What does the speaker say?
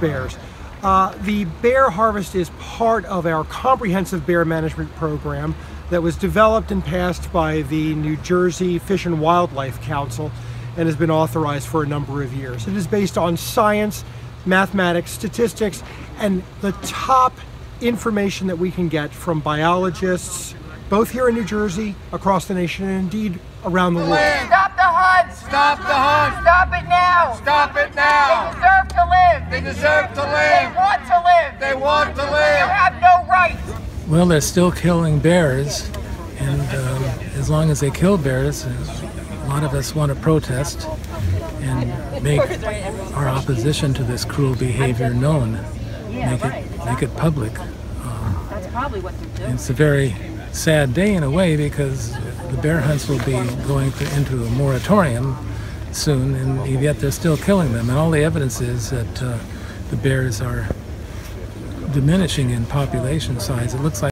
bears. Uh, the bear harvest is part of our comprehensive bear management program that was developed and passed by the New Jersey Fish and Wildlife Council and has been authorized for a number of years. It is based on science, mathematics, statistics, and the top information that we can get from biologists, both here in New Jersey, across the nation, and indeed around the world. Stop the hunt! Stop the hunt! Stop it now! Stop it They now! deserve to live! They deserve to They live! want to live! They want to You live! have no right! Well, they're still killing bears, and um, as long as they kill bears, a lot of us want to protest and make our opposition to this cruel behavior known, make it make it public. That's probably what they're doing. It's a very sad day in a way because the bear hunts will be going to, into a moratorium soon, and yet they're still killing them. And all the evidence is that uh, the bears are diminishing in population size. It looks like